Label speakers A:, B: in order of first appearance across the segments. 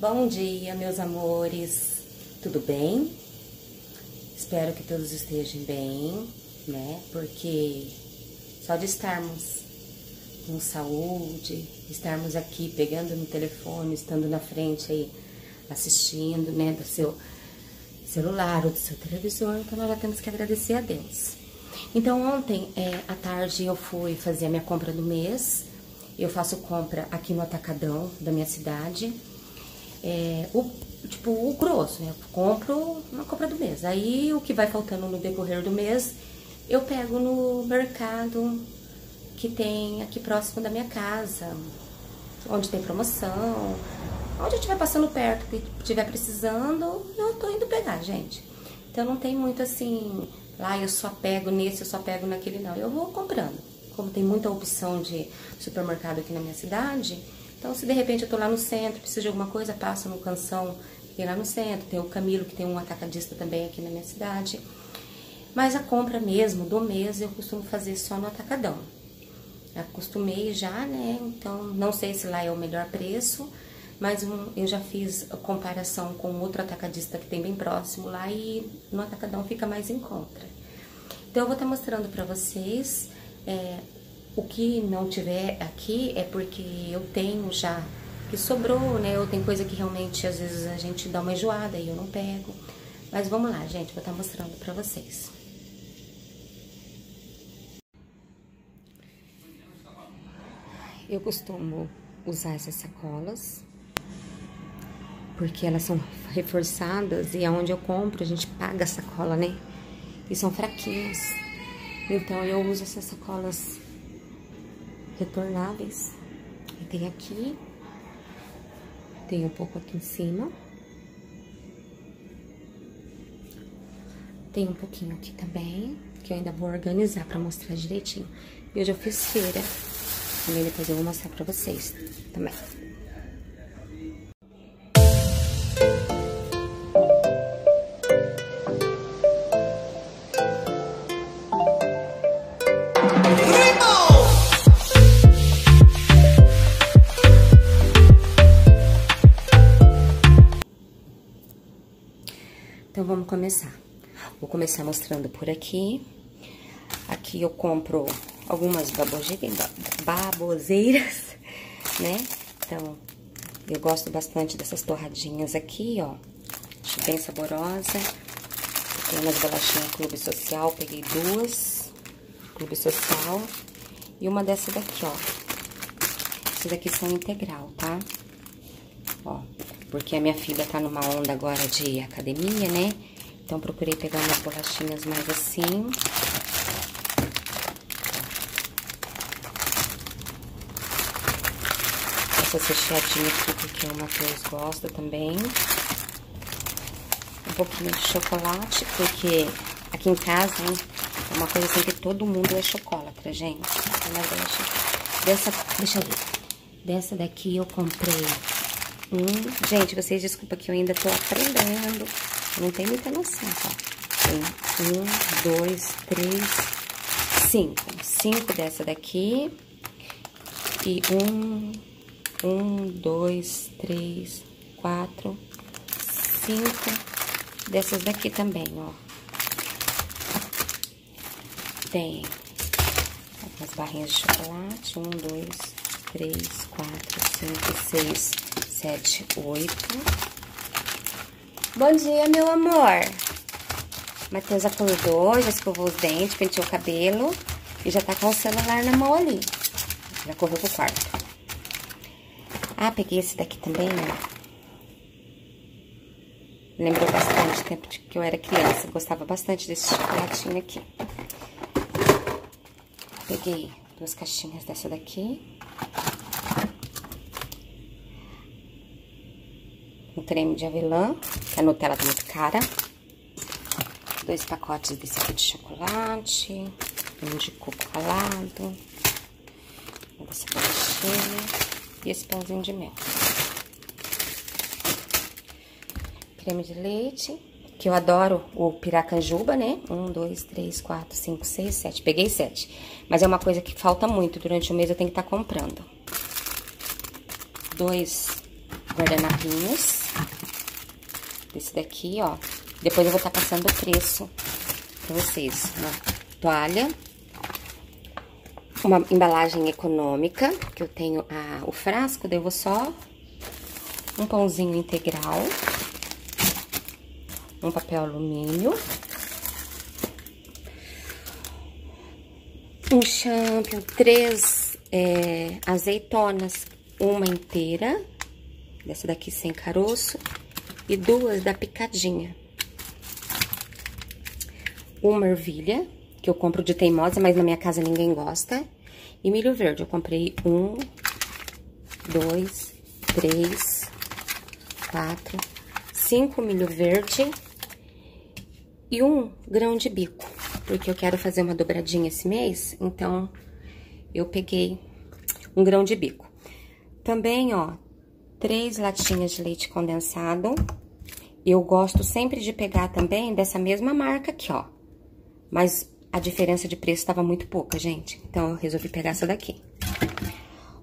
A: Bom dia, meus amores. Tudo bem? Espero que todos estejam bem, né? Porque só de estarmos com saúde, estarmos aqui pegando no telefone, estando na frente aí, assistindo, né, do seu celular ou do seu televisor, então nós já temos que agradecer a Deus. Então, ontem é, à tarde eu fui fazer a minha compra do mês. Eu faço compra aqui no Atacadão da minha cidade é, o, tipo, o grosso, né? Eu compro uma compra do mês. Aí o que vai faltando no decorrer do mês, eu pego no mercado que tem aqui próximo da minha casa, onde tem promoção, onde eu estiver passando perto, que estiver precisando, eu tô indo pegar, gente. Então não tem muito assim, lá eu só pego nesse, eu só pego naquele, não. Eu vou comprando. Como tem muita opção de supermercado aqui na minha cidade, então, se de repente eu tô lá no centro, preciso de alguma coisa, passo no Canção, que tem lá no centro. Tem o Camilo, que tem um atacadista também aqui na minha cidade. Mas a compra mesmo do mês eu costumo fazer só no atacadão. Acostumei já, né? Então, não sei se lá é o melhor preço, mas um, eu já fiz comparação com outro atacadista que tem bem próximo lá e no atacadão fica mais em conta. Então, eu vou estar mostrando para vocês é, o que não tiver aqui é porque eu tenho já que sobrou, né? Ou tem coisa que realmente às vezes a gente dá uma enjoada e eu não pego. Mas vamos lá, gente, vou estar mostrando pra vocês. Eu costumo usar essas sacolas porque elas são reforçadas e aonde eu compro a gente paga a sacola, né? E são fraquinhas. Então eu uso essas sacolas retornáveis. E tem aqui, tem um pouco aqui em cima. Tem um pouquinho aqui também, que eu ainda vou organizar pra mostrar direitinho. E eu fiz feira, também depois eu vou mostrar pra vocês também. Começar mostrando por aqui. Aqui eu compro algumas baboseiras, né? Então, eu gosto bastante dessas torradinhas aqui, ó. Acho bem saborosa. Tem umas bolachinhas Clube Social, peguei duas. Clube Social. E uma dessa daqui, ó. Essas daqui são integral, tá? Ó, porque a minha filha tá numa onda agora de academia, né? Então, procurei pegar umas bolachinhas mais assim. Essa recheadinha aqui, porque o Matheus gosta também. Um pouquinho de chocolate, porque aqui em casa, hein, é uma coisa assim que todo mundo é chocolatra, gente. Então, dessa, deixa eu ver. Dessa daqui eu comprei um. Gente, vocês desculpa que eu ainda tô aprendendo. Não tem muita noção, tá? Tem um, dois, três, cinco. Cinco dessa daqui. E um, um, dois, três, quatro, cinco dessas daqui também, ó. Tem as barrinhas de chocolate. Um, dois, três, quatro, cinco, seis, sete, oito. Bom dia, meu amor. Matheus acordou, já escovou os dentes, penteou o cabelo e já tá com o celular na mão ali. Já correu pro quarto. Ah, peguei esse daqui também, ó. Lembrou bastante tempo de que eu era criança. Gostava bastante desse chocolatinho aqui. Peguei duas caixinhas dessa daqui. Creme de avelã, que a Nutella tá muito cara. Dois pacotes desse aqui de chocolate. Um de coco ralado. Dessa bolachinha. E esse pãozinho de mel. Creme de leite. Que eu adoro o piracanjuba, né? Um, dois, três, quatro, cinco, seis, sete. Peguei sete. Mas é uma coisa que falta muito. Durante o mês eu tenho que estar tá comprando. Dois guardanapinhos. Esse daqui, ó. Depois eu vou estar tá passando o preço pra vocês. Uma toalha. Uma embalagem econômica, que eu tenho a, o frasco, vou só um pãozinho integral, um papel alumínio, um champion, três é, azeitonas, uma inteira, dessa daqui sem caroço, e duas da picadinha. Uma ervilha, que eu compro de teimosa, mas na minha casa ninguém gosta. E milho verde, eu comprei um, dois, três, quatro, cinco milho verde e um grão de bico, porque eu quero fazer uma dobradinha esse mês, então eu peguei um grão de bico. Também, ó, três latinhas de leite condensado. Eu gosto sempre de pegar também dessa mesma marca aqui, ó. Mas a diferença de preço estava muito pouca, gente. Então, eu resolvi pegar essa daqui.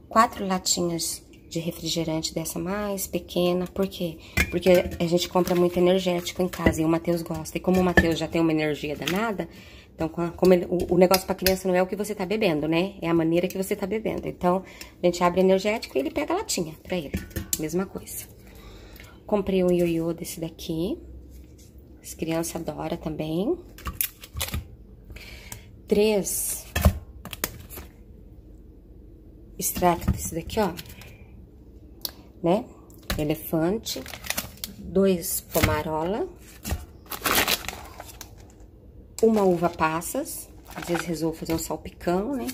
A: Quatro latinhas de refrigerante dessa mais pequena. Por quê? Porque a gente compra muito energético em casa e o Matheus gosta. E como o Matheus já tem uma energia danada, então como ele, o, o, negócio para criança não é o que você tá bebendo, né? É a maneira que você tá bebendo. Então, a gente abre energético e ele pega a latinha pra ele. Mesma coisa. Comprei um ioiô desse daqui. As crianças adoram também. Três extrato desse daqui, ó né? Elefante, dois pomarola, uma uva passas, às vezes resolvo fazer um salpicão, né?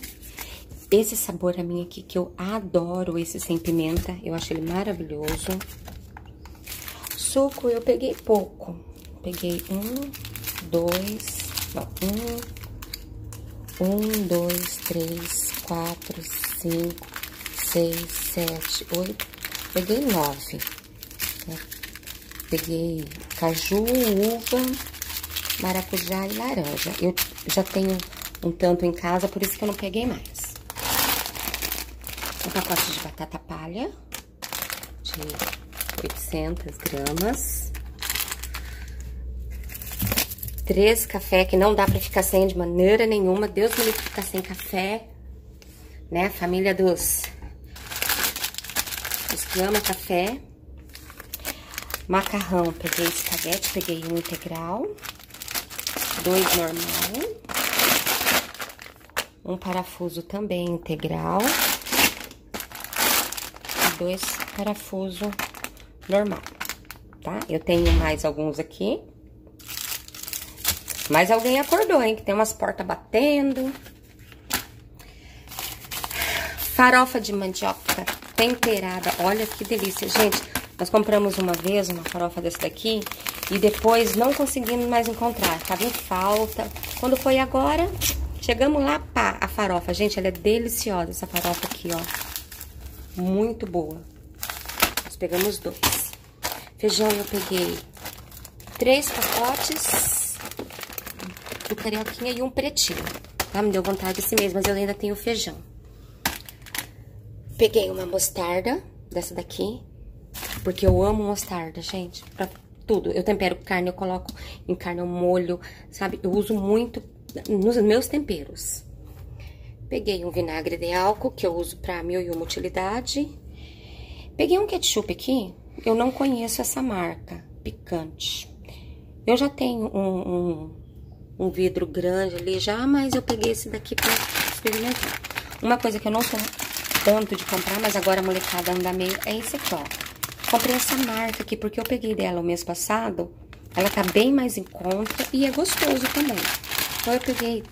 A: Esse sabor a mim aqui, que eu adoro esse sem pimenta, eu acho ele maravilhoso. Suco eu peguei pouco, peguei um, dois, não, um, um, dois, três, quatro, cinco, seis, sete, oito, Peguei nove. Né? Peguei caju, uva, maracujá e laranja. Eu já tenho um tanto em casa, por isso que eu não peguei mais. Um pacote de batata palha, de 800 gramas. Três café, que não dá pra ficar sem de maneira nenhuma. Deus me livre ficar sem café, né? Família dos ama café. Macarrão, peguei espaguete, peguei um integral. Dois normal. Um parafuso também integral. E dois parafuso normal, tá? Eu tenho mais alguns aqui. Mas alguém acordou, hein? Que tem umas portas batendo. Farofa de mandioca temperada. Olha que delícia. Gente, nós compramos uma vez uma farofa dessa daqui e depois não conseguimos mais encontrar. Tava em falta. Quando foi agora, chegamos lá, pá, a farofa. Gente, ela é deliciosa, essa farofa aqui, ó. Muito boa. Nós pegamos dois. Feijão eu peguei três pacotes do carioquinha e um pretinho. Tá? Me deu vontade esse mês, mas eu ainda tenho feijão. Peguei uma mostarda, dessa daqui, porque eu amo mostarda, gente, pra tudo. Eu tempero carne, eu coloco em carne um molho, sabe? Eu uso muito nos meus temperos. Peguei um vinagre de álcool, que eu uso pra mil e uma utilidade. Peguei um ketchup aqui, eu não conheço essa marca, picante. Eu já tenho um, um, um vidro grande ali já, mas eu peguei esse daqui pra experimentar. Uma coisa que eu não sou tanto de comprar, mas agora a molecada anda meio... É esse aqui, ó. Comprei essa marca aqui porque eu peguei dela o mês passado. Ela tá bem mais em conta e é gostoso também. Então, eu peguei...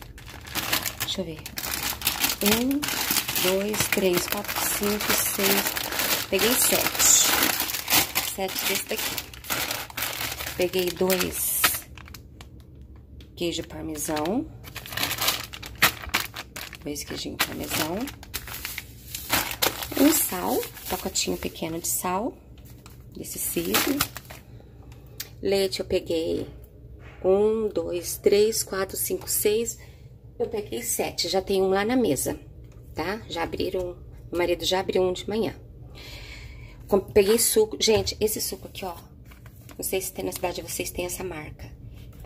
A: Deixa eu ver. Um, dois, três, quatro, cinco, seis... Peguei sete. Sete desse daqui. Peguei dois queijo parmesão. Dois queijinhos parmesão um sal, pacotinho pequeno de sal, desse cisne. Leite eu peguei um, dois, três, quatro, cinco, seis. Eu peguei sete, já tem um lá na mesa, tá? Já abriram, o marido já abriu um de manhã. Peguei suco. Gente, esse suco aqui, ó. Não sei se tem na cidade de vocês tem essa marca.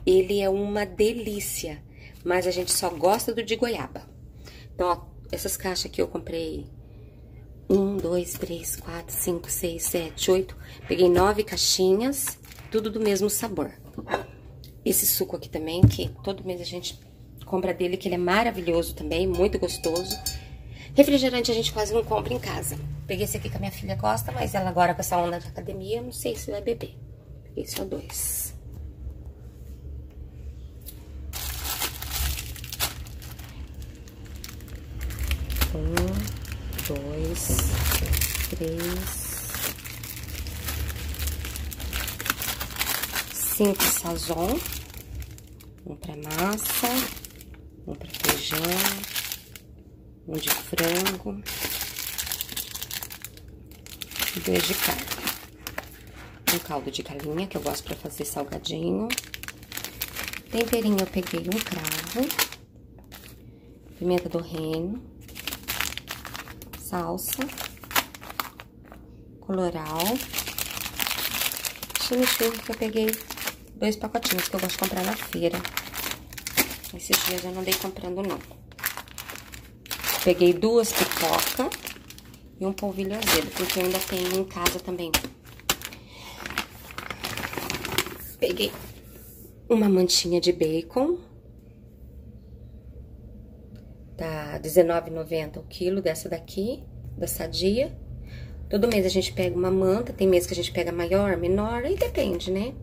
A: Ele é uma delícia. Mas a gente só gosta do de goiaba. Então, ó, essas caixas aqui eu comprei um, dois, três, quatro, cinco, seis, sete, oito. Peguei nove caixinhas, tudo do mesmo sabor. Esse suco aqui também, que todo mês a gente compra dele, que ele é maravilhoso também, muito gostoso. Refrigerante a gente quase não compra em casa. Peguei esse aqui que a minha filha gosta, mas ela agora com essa onda de academia, não sei se vai beber. Peguei só dois. Um, dois, três, cinco sazon, um para massa, um para feijão, um de frango e dois de carne. Um caldo de galinha, que eu gosto para fazer salgadinho. Temperinho, eu peguei um cravo, pimenta do reino, salsa, coloral, chimichurri que eu peguei dois pacotinhos que eu gosto de comprar na feira. Esses dias eu não andei comprando, não. Peguei duas pipoca e um polvilho azedo, porque eu ainda tenho em casa também. Peguei uma mantinha de bacon. Tá R$19,90 o quilo dessa daqui, da Sadia. Todo mês a gente pega uma manta, tem mês que a gente pega maior, menor, aí depende, né?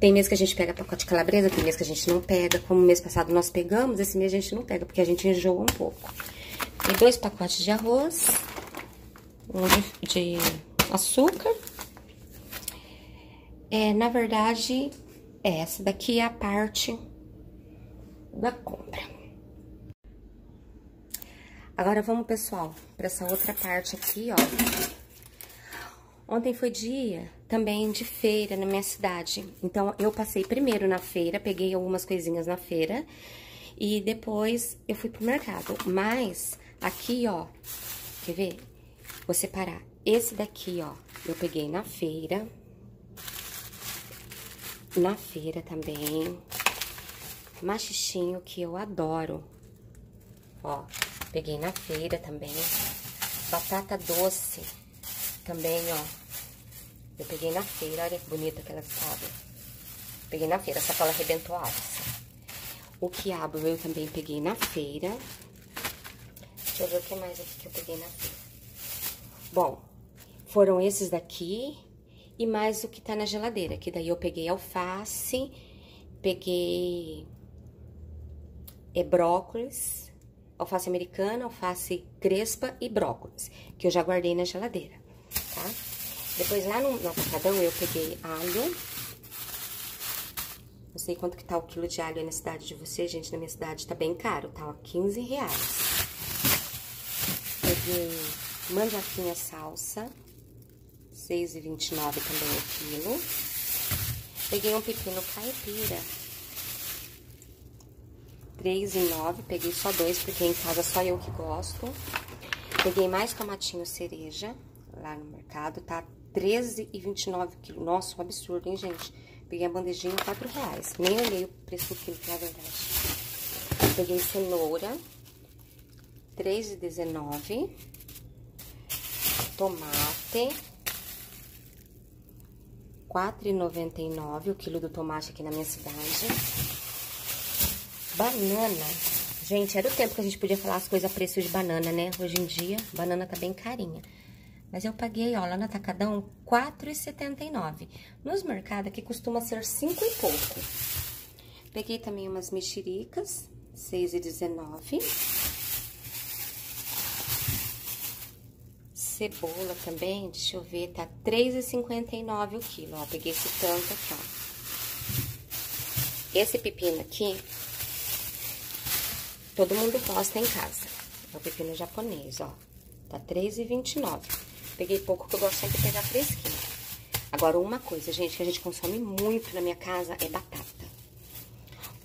A: Tem mês que a gente pega pacote de calabresa, tem mês que a gente não pega. Como mês passado nós pegamos, esse mês a gente não pega, porque a gente enjoa um pouco. E dois pacotes de arroz, um de, de açúcar. É, na verdade, essa daqui é a parte da compra. Agora vamos, pessoal, para essa outra parte aqui, ó. Ontem foi dia também de feira na minha cidade. Então, eu passei primeiro na feira, peguei algumas coisinhas na feira. E depois eu fui pro mercado. Mas, aqui, ó, quer ver? Vou separar. Esse daqui, ó, eu peguei na feira. Na feira também. Machichinho, que eu adoro. Ó, peguei na feira também. Batata doce também, ó. Eu peguei na feira, olha que bonita que ela estava. Peguei na feira, a sacola arrebentou a alça. O quiabo eu também peguei na feira. Deixa eu ver o que mais aqui que eu peguei na feira. Bom, foram esses daqui e mais o que tá na geladeira. Que daí eu peguei alface, peguei é, brócolis, alface americana, alface crespa e brócolis. Que eu já guardei na geladeira tá? Depois lá no, no atacadão eu peguei alho. Não sei quanto que tá o quilo de alho aí na cidade de vocês, gente. Na minha cidade tá bem caro, tá? Ó, 15 reais. Peguei manjaquinha salsa. 6,29 também o quilo. Peguei um pepino caipira. 3,9. Peguei só dois, porque em casa só eu que gosto. Peguei mais tomatinho cereja lá no mercado, tá R$13,29 o quilo. Nossa, um absurdo, hein, gente? Peguei a bandejinha, 4,00 reais. Nem olhei o preço do quilo, pra verdade. Peguei cenoura, R$3,19. Tomate, R$4,99 o quilo do tomate aqui na minha cidade. Banana. Gente, era o tempo que a gente podia falar as coisas a preço de banana, né? Hoje em dia, banana tá bem carinha. Mas eu paguei, ó, lá no Atacadão, R$4,79. Nos mercados aqui costuma ser cinco e pouco. Peguei também umas mexericas, R$6,19. Cebola também, deixa eu ver, tá R$3,59 o quilo, ó. Peguei esse tanto aqui, ó. Esse pepino aqui, todo mundo gosta em casa. É o pepino japonês, ó. Tá R$3,29. Peguei pouco, que eu gosto sempre de pegar fresquinho. Agora, uma coisa, gente, que a gente consome muito na minha casa é batata.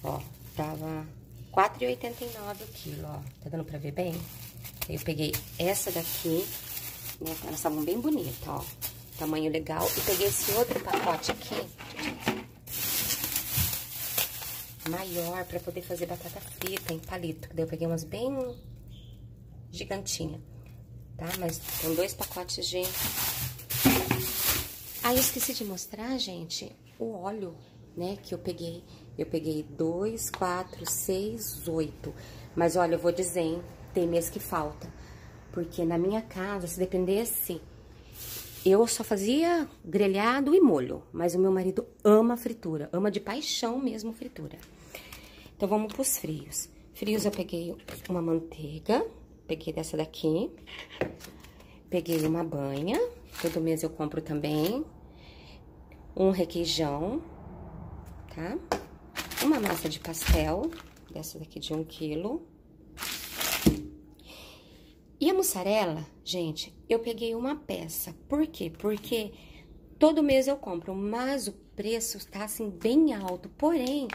A: Ó, tava R$4,89 o quilo, ó. Tá dando pra ver bem? Eu peguei essa daqui, né? Elas estavam bem bonitas, ó. tamanho legal. E peguei esse outro pacote aqui, maior, pra poder fazer batata frita em palito. Daí eu peguei umas bem gigantinha, tá? Mas são dois pacotes de... Ah, eu esqueci de mostrar, gente, o óleo, né, que eu peguei. Eu peguei dois, quatro, seis, oito. Mas olha, eu vou dizer, hein, tem mês que falta. Porque na minha casa, se dependesse, eu só fazia grelhado e molho. Mas o meu marido ama fritura, ama de paixão mesmo fritura. Então, vamos pros frios. Frios, eu peguei uma manteiga, peguei dessa daqui. Peguei uma banha, todo mês eu compro também. Um requeijão, tá? Uma massa de pastel, dessa daqui de um quilo. E a mussarela, gente, eu peguei uma peça. Por quê? Porque todo mês eu compro, mas o preço tá assim bem alto. Porém,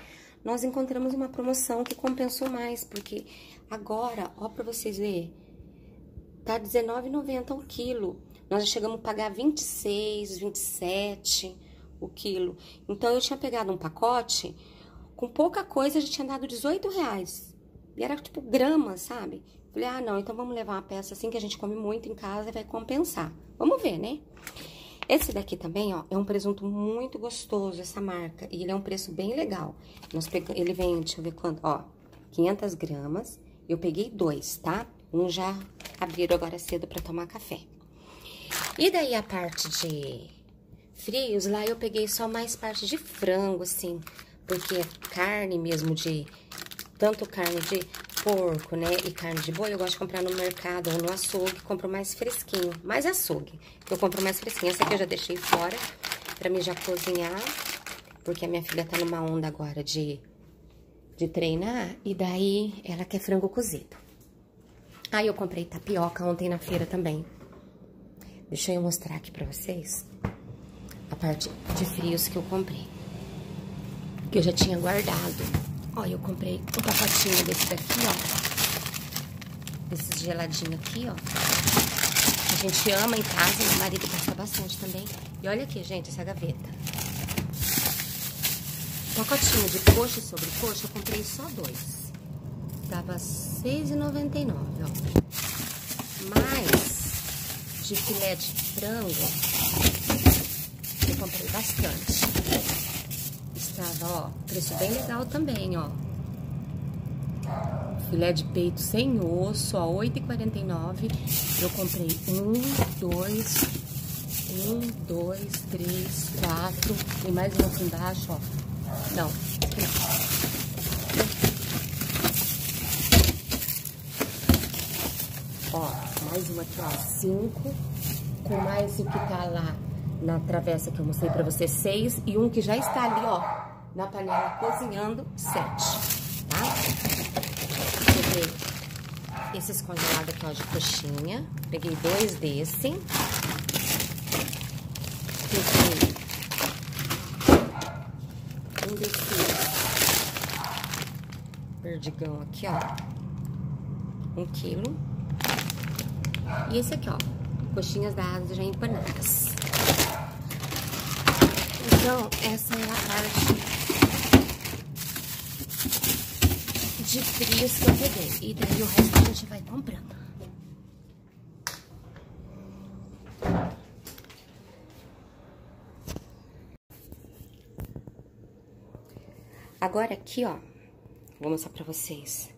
A: nós encontramos uma promoção que compensou mais, porque agora, ó para vocês verem, tá R$19,90 o quilo. Nós já chegamos a pagar 26, 27 o quilo. Então, eu tinha pegado um pacote, com pouca coisa já tinha dado 18 reais. E era tipo grama, sabe? Falei, ah, não, então vamos levar uma peça assim que a gente come muito em casa e vai compensar. Vamos ver, né? Esse daqui também, ó, é um presunto muito gostoso, essa marca. E ele é um preço bem legal. Nós pegamos, ele vem, deixa eu ver quanto, ó, 500 gramas. Eu peguei dois, tá? Um já abriram agora cedo pra tomar café. E daí a parte de frios, lá eu peguei só mais parte de frango, assim. Porque é carne mesmo de... Tanto carne de porco, né, e carne de boi, eu gosto de comprar no mercado ou no açougue, compro mais fresquinho, mais açougue, eu compro mais fresquinho. Essa aqui eu já deixei fora pra mim já cozinhar, porque a minha filha tá numa onda agora de, de treinar, e daí ela quer frango cozido. Aí eu comprei tapioca ontem na feira também. Deixa eu mostrar aqui pra vocês a parte de frios que eu comprei. Que eu já tinha guardado. Ó, eu comprei um pacotinho desse daqui, ó. Desse geladinho aqui, ó. A gente ama em casa, meu marido gosta bastante também. E olha aqui, gente, essa gaveta. Pacotinho de coxa sobre coxa, eu comprei só dois. Tava R$6,99, ó. Mas, de filé de frango, eu comprei bastante ó. Preço bem legal também, ó. Filé de peito sem osso, ó, 8,49. Eu comprei um, dois, um, dois, três, quatro. Tem mais um aqui embaixo, ó. Não, Ó, mais uma aqui, ó, cinco. Com mais o que tá lá na travessa que eu mostrei pra vocês, seis. E um que já está ali, ó, na panela cozinhando, sete, tá? Peguei esses congelados aqui, ó, de coxinha. Peguei dois desse. Peguei um desse perdigão aqui, ó. Um quilo. E esse aqui, ó. Coxinhas da asa já empanadas. Então, essa é a parte de frios que eu peguei. E daí o resto a gente vai comprando. Agora aqui, ó, vou mostrar pra vocês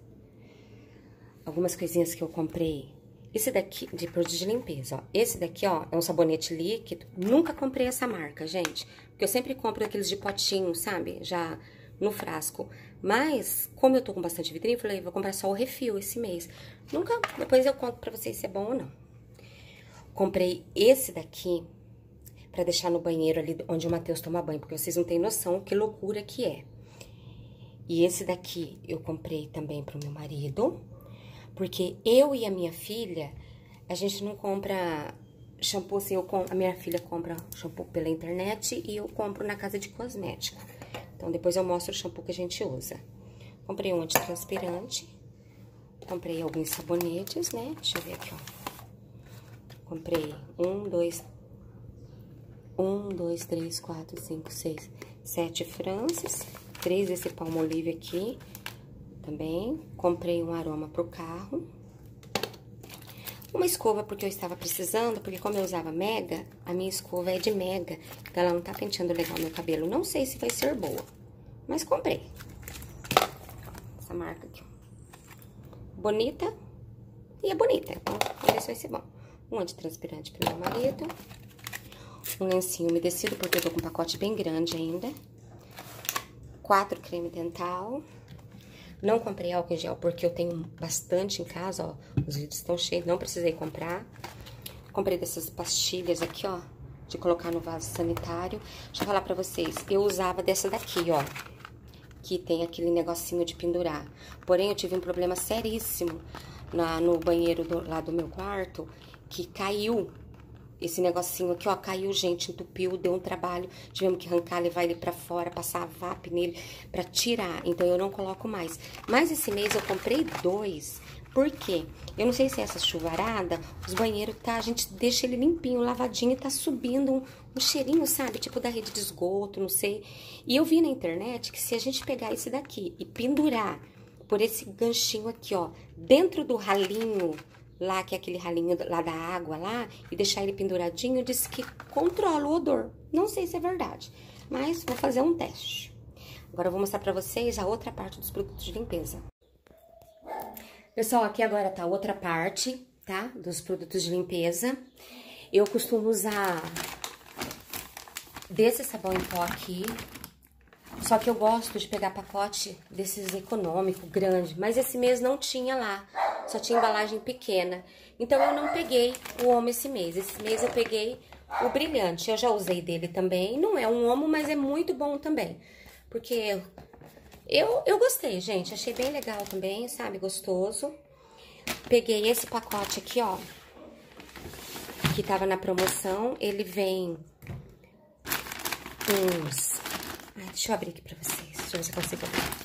A: algumas coisinhas que eu comprei. Esse daqui, de produto de limpeza, ó. Esse daqui, ó, é um sabonete líquido. Nunca comprei essa marca, gente. Porque eu sempre compro aqueles de potinho, sabe? Já no frasco. Mas, como eu tô com bastante vitrine, eu falei, vou comprar só o refil esse mês. Nunca, depois eu conto pra vocês se é bom ou não. Comprei esse daqui pra deixar no banheiro ali onde o Matheus toma banho, porque vocês não têm noção que loucura que é. E esse daqui eu comprei também pro meu marido, porque eu e a minha filha, a gente não compra shampoo assim, eu, a minha filha compra shampoo pela internet e eu compro na casa de cosmético. Então, depois eu mostro o shampoo que a gente usa. Comprei um antitranspirante. Comprei alguns sabonetes, né? Deixa eu ver aqui, ó. Comprei um, dois, Um, dois, três, quatro, cinco, seis, sete frances. Três desse palmolive aqui também. Comprei um aroma pro carro. Uma escova porque eu estava precisando, porque como eu usava mega, a minha escova é de mega. Então, ela não tá penteando legal meu cabelo. Não sei se vai ser boa, mas comprei. Essa marca aqui, Bonita. E é bonita, então, esse vai ser bom. Um antitranspirante pro meu marido. Um lencinho umedecido, porque eu tô com um pacote bem grande ainda. Quatro creme dental. Não comprei álcool em gel porque eu tenho bastante em casa, ó. Os vídeos estão cheios, não precisei comprar. Comprei dessas pastilhas aqui, ó, de colocar no vaso sanitário. Deixa eu falar pra vocês, eu usava dessa daqui, ó. Que tem aquele negocinho de pendurar. Porém, eu tive um problema seríssimo na, no banheiro do, lá do meu quarto, que caiu esse negocinho aqui, ó, caiu, gente, entupiu, deu um trabalho. Tivemos que arrancar, levar ele pra fora, passar a VAP nele pra tirar. Então, eu não coloco mais. Mas esse mês eu comprei dois. Por quê? Eu não sei se é essa chuvarada, os banheiros tá, a gente deixa ele limpinho, lavadinho, e tá subindo um, um cheirinho, sabe? Tipo da rede de esgoto, não sei. E eu vi na internet que se a gente pegar esse daqui e pendurar por esse ganchinho aqui, ó, dentro do ralinho lá, que é aquele ralinho lá da água lá, e deixar ele penduradinho, diz que controla o odor. Não sei se é verdade, mas vou fazer um teste. Agora eu vou mostrar pra vocês a outra parte dos produtos de limpeza. Pessoal, aqui agora tá outra parte, tá? Dos produtos de limpeza. Eu costumo usar desse sabão em pó aqui, só que eu gosto de pegar pacote desses econômico, grande, mas esse mês não tinha lá só tinha embalagem pequena. Então, eu não peguei o Omo esse mês. Esse mês eu peguei o Brilhante. Eu já usei dele também. Não é um Omo, mas é muito bom também. Porque eu, eu gostei, gente. Achei bem legal também, sabe? Gostoso. Peguei esse pacote aqui, ó. Que tava na promoção. Ele vem uns... Ai, deixa eu abrir aqui pra vocês. Deixa eu ver se eu consigo.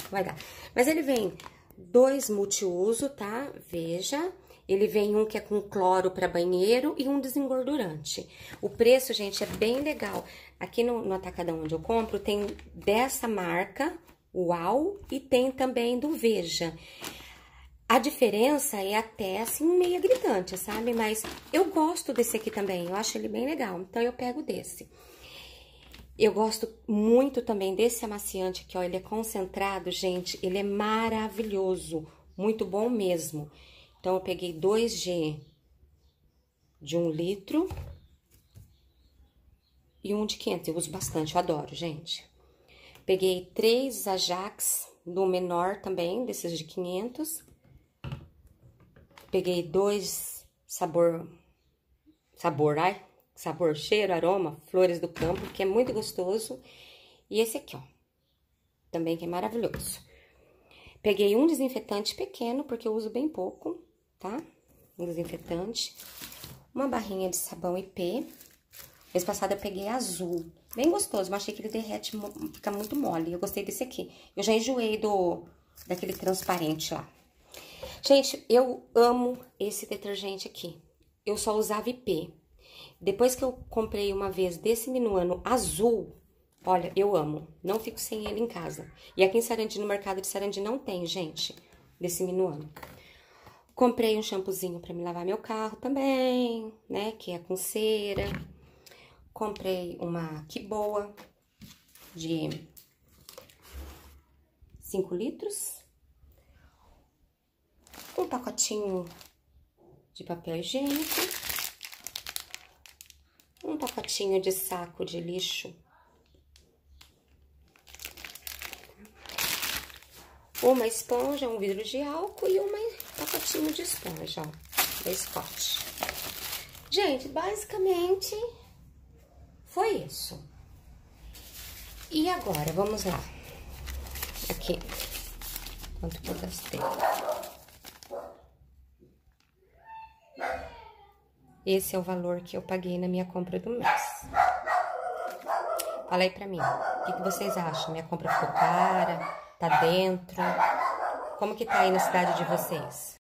A: Vai dar. Mas ele vem dois multiuso, tá? Veja. Ele vem um que é com cloro para banheiro e um desengordurante. O preço, gente, é bem legal. Aqui no, no Atacadão onde eu compro, tem dessa marca, Uau, e tem também do Veja. A diferença é até, assim, meio gritante, sabe? Mas eu gosto desse aqui também, eu acho ele bem legal. Então, eu pego desse. Eu gosto muito também desse amaciante aqui, ó, ele é concentrado, gente, ele é maravilhoso, muito bom mesmo. Então, eu peguei 2G de um litro e um de 500, eu uso bastante, eu adoro, gente. Peguei três Ajax do menor também, desses de 500. Peguei dois sabor, sabor, ai, sabor, cheiro, aroma, flores do campo, que é muito gostoso. E esse aqui, ó, também que é maravilhoso. Peguei um desinfetante pequeno, porque eu uso bem pouco, tá? Um desinfetante. Uma barrinha de sabão IP. Mês passado eu peguei azul, bem gostoso, mas achei que ele derrete, fica muito mole. Eu gostei desse aqui. Eu já enjoei do, daquele transparente lá. Gente, eu amo esse detergente aqui. Eu só usava IP. Depois que eu comprei uma vez desse minuano azul, olha, eu amo. Não fico sem ele em casa. E aqui em Sarandi, no mercado de Sarandi, não tem, gente, desse minuano. Comprei um shampoozinho para me lavar meu carro também, né, que é com cera. Comprei uma que boa de 5 litros. Um pacotinho de papel higiênico um pacotinho de saco de lixo. Uma esponja, um vidro de álcool e um pacotinho de esponja, ó, da Scott. Gente, basicamente foi isso. E agora, vamos lá. Aqui, quanto que eu gastei. Esse é o valor que eu paguei na minha compra do mês. Fala aí pra mim, o que, que vocês acham? Minha compra ficou cara? Tá dentro? Como que tá aí na cidade de vocês?